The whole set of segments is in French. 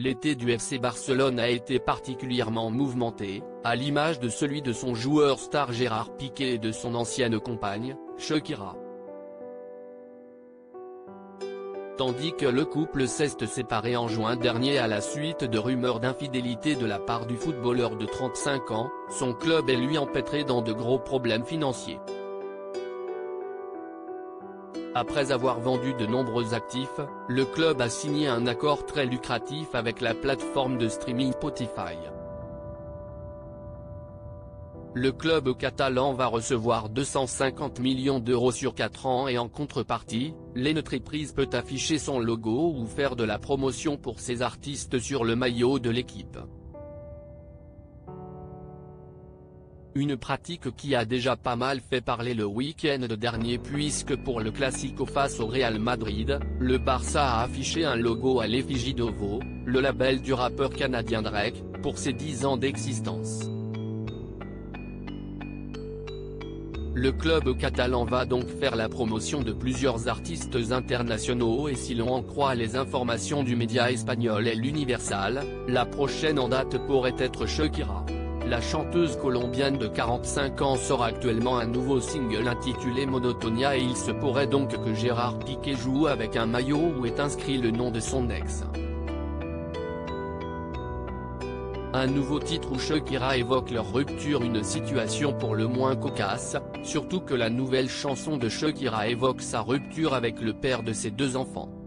l'été du FC Barcelone a été particulièrement mouvementé, à l'image de celui de son joueur star Gérard Piqué et de son ancienne compagne, Shakira. Tandis que le couple s'est séparé en juin dernier à la suite de rumeurs d'infidélité de la part du footballeur de 35 ans, son club est lui empêtré dans de gros problèmes financiers. Après avoir vendu de nombreux actifs, le club a signé un accord très lucratif avec la plateforme de streaming Spotify. Le club catalan va recevoir 250 millions d'euros sur 4 ans et en contrepartie, l'entreprise peut afficher son logo ou faire de la promotion pour ses artistes sur le maillot de l'équipe. Une pratique qui a déjà pas mal fait parler le week-end dernier puisque pour le Classico face au Real Madrid, le Barça a affiché un logo à l'effigie d'Ovo, le label du rappeur canadien Drake, pour ses 10 ans d'existence. Le club catalan va donc faire la promotion de plusieurs artistes internationaux et si l'on en croit les informations du média espagnol et l'Universal, la prochaine en date pourrait être Shakira. La chanteuse colombienne de 45 ans sort actuellement un nouveau single intitulé Monotonia et il se pourrait donc que Gérard Piqué joue avec un maillot où est inscrit le nom de son ex. Un nouveau titre où Shakira évoque leur rupture une situation pour le moins cocasse, surtout que la nouvelle chanson de Shakira évoque sa rupture avec le père de ses deux enfants.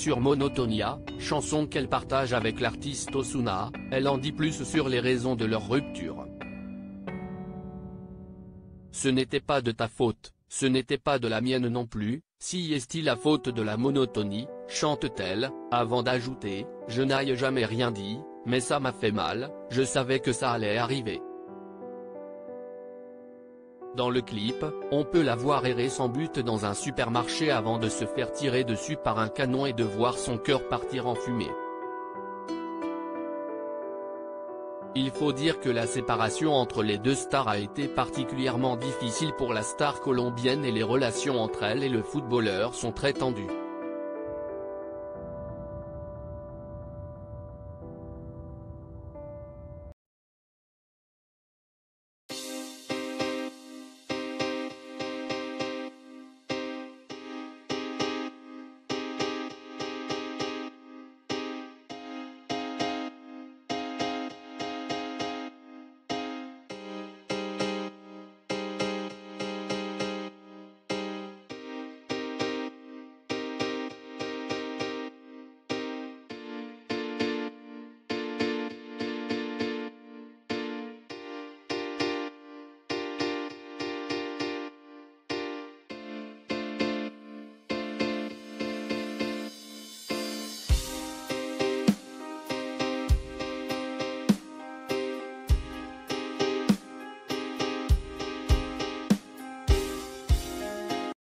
Sur Monotonia, chanson qu'elle partage avec l'artiste Osuna, elle en dit plus sur les raisons de leur rupture. Ce n'était pas de ta faute, ce n'était pas de la mienne non plus, si est-il la faute de la monotonie, chante-t-elle, avant d'ajouter, je n'aille jamais rien dit, mais ça m'a fait mal, je savais que ça allait arriver. Dans le clip, on peut la voir errer sans but dans un supermarché avant de se faire tirer dessus par un canon et de voir son cœur partir en fumée. Il faut dire que la séparation entre les deux stars a été particulièrement difficile pour la star colombienne et les relations entre elle et le footballeur sont très tendues.